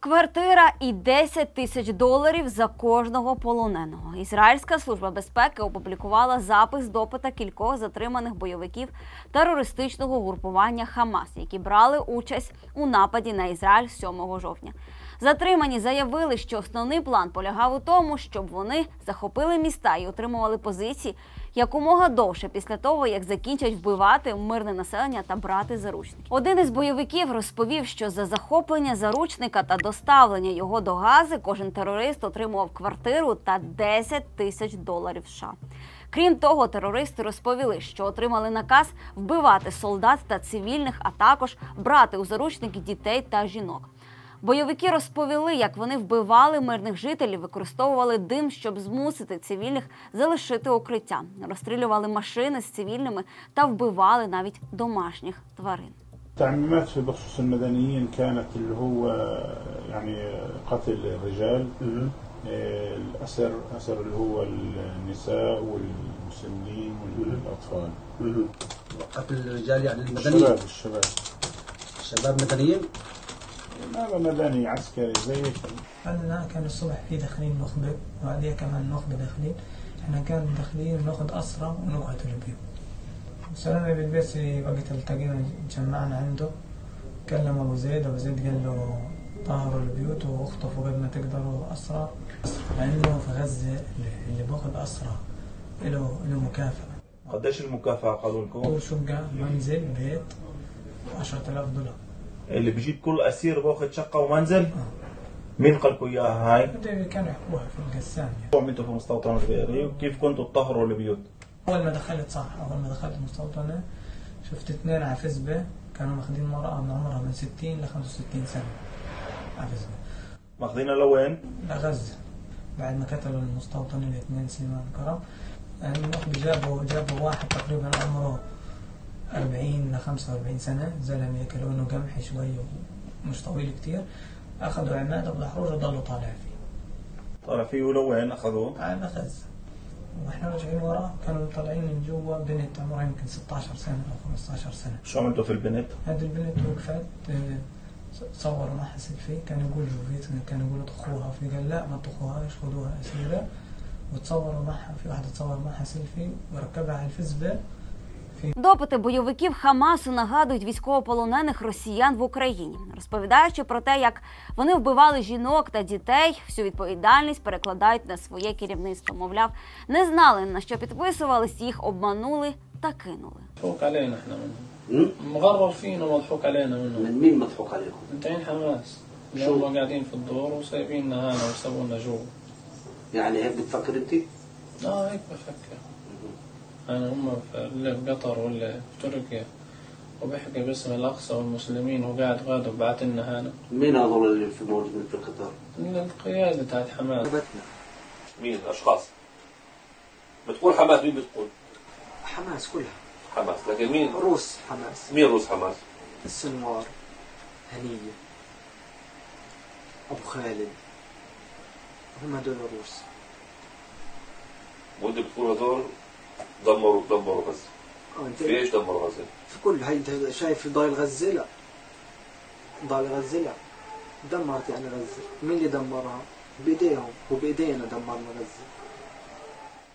Квартира і 10 тисяч доларів за кожного полоненого. Ізраїльська служба безпеки опублікувала запис допита кількох затриманих бойовиків терористичного групування Хамас, які брали участь у нападі на Ізраїль 7 жовтня. Затримані заявили, що основний план полягав у тому, щоб вони захопили міста і отримували позиції якомога довше після того, як закінчать вбивати мирне населення та брати заручників. Один із бойовиків розповів, що за захоплення заручника та доставлення його до Гази кожен терорист отримував квартиру та 10 тисяч доларів США. Крім того, терористи розповіли, що отримали наказ вбивати солдат та цивільних, а також брати у заручники дітей та жінок. Бойовики розповіли, як вони вбивали мирних жителів, використовували дим, щоб змусити цивільних залишити укриття, розстрілювали машини з цивільними та вбивали навіть домашніх тварин. التعميمات في بخصوص المدنيين كانت اللي هو يعني قتل الرجال آه، الأسر أسر اللي هو النساء والمسنين والأطفال قتل الرجال يعني المدنيين الشباب الشباب الشباب مدنيين هذا مدني عسكري زي عندنا كان الصبح في داخلين نخبة وبعديها كمان نخبة داخلين. إحنا كان داخلين ناخد أسرة ونقعد البيوت. وصلنا بالبيت في وقت التقينا جمعنا عنده. كلم أبو زيد أبو زيد قال له طهروا البيوت واخطفوا قد ما تقدروا أسرى لأنه في غزة اللي باخد أسرى له له مكافأة. قديش المكافأة قالوا لكم؟ شقة منزل بيت 10000 دولار. اللي بيجيب كل أسير بأخذ شقة ومنزل؟ مين قال لكم إياها هاي؟ كانوا يحكوها في القسام يعني. أنتم في مستوطنة صغيرة وكيف كنتوا تطهروا البيوت؟ أول ما دخلت صح أول ما دخلت المستوطنة شفت اثنين على فزبة كانوا ماخذين مرأة من عمرها من 60 ل 65 سنة على فزبة ماخذينها لوين؟ لغزة بعد ما قتلوا المستوطنين الاثنين سليمان كرم النخبة جابوا جابوا واحد تقريبا عمره 40 ل 45 سنة زلمة كلونه قمحي شوي ومش طويل كتير أخذوا عمادة بالحروج وضلوا طالع فيه. طالع فيه لوين أخذوه؟ على غزة وإحنا راجعين وراه كانوا طالعين من جوا بنت عمرها يمكن 16 سنة أو 15 سنة. شو عملتوا في البنت؟ هذه البنت وقفت آه، صوروا معها سيلفي كان يقول جوفيت كان يقولوا طخوها. في قال لا ما تطخوهاش خذوها؟ أسيرة. وتصوروا معها في واحدة تصور معها سيلفي وركبها على الفزبة Допити бойовиків Хамасу нагадують військовополонених росіян в Україні, розповідаючи про те, як вони вбивали жінок та дітей, всю відповідальність перекладають на своє керівництво. Мовляв, не знали на що підписувались, їх обманули та кинули. مضحوك علينا احنا م? منهم مغرر فينا ومضحوك علينا منهم من مين مضحوك عليكم؟ انتين حماس اللي شو؟ هم قاعدين في الدور وسايبيننا هنا ويسوونا جوا يعني هيك بتفكر انت؟ اه هيك بفكر أنا هم في اللي في قطر ولا في تركيا وبيحكي باسم الأقصى والمسلمين وقاعد غادر بعت لنا هنا. مين هذول اللي في موجودين في القطار؟ القيادة تاعت حماس. مين؟ الأشخاص؟ بتقول حماس مين بتقول؟ حماس كلها. حماس. لكن مين؟ روس حماس. مين روس حماس؟ السنوار هنية أبو خالد. هم هدول روس وأنت بتقول هذول دمروا دمروا غزة. آه، في إيش دمروا غزة؟ في كل هاي انت شايف ضايل غزة؟ لا. ضايل غزة لا. دمرت يعني غزة. مين اللي دمرها؟ بإيديهم وبإيدينا دمرنا غزة.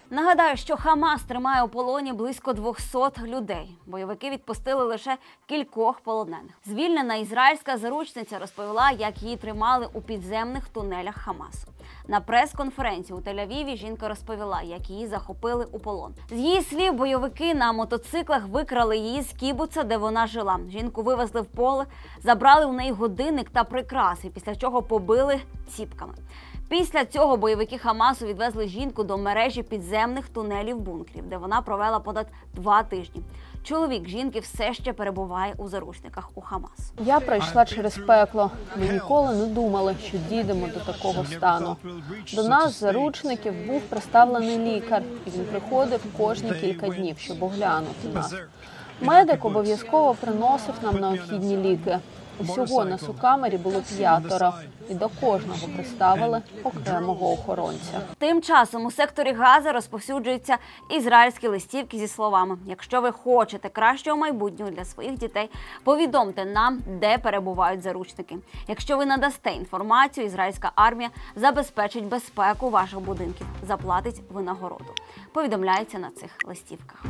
Нагадаю, що Хамас тримає у полоні близько 200 людей. Бойовики відпустили лише кількох полонених. Звільнена ізраїльська заручниця розповіла, як її тримали у підземних тунелях Хамасу. На прес-конференції у Тель-Авіві жінка розповіла, як її захопили у полон. З її слів, бойовики на мотоциклах викрали її з кібуца, де вона жила. Жінку вивезли в поле, забрали у неї годинник та прикраси, після чого побили ціпками. Після цього бойовики Хамасу відвезли жінку до мережі підземних тунелів бункерів, де вона провела понад два тижні. Чоловік жінки все ще перебуває у заручниках у Хамасу. Я пройшла через пекло. Ми ніколи не думали, що дійдемо до такого стану. До нас, заручників, був представлений лікар, і він приходив кожні кілька днів, щоб оглянути нас. Медик обов'язково приносив нам необхідні ліки. Усього на сукамері було п'ятеро, і до кожного приставили окремого охоронця. Тим часом у секторі Газа розповсюджуються ізраїльські листівки зі словами: якщо ви хочете кращого майбутнього для своїх дітей, повідомте нам, де перебувають заручники. Якщо ви надасте інформацію, ізраїльська армія забезпечить безпеку ваших будинків, заплатить винагороду. Повідомляється на цих листівках.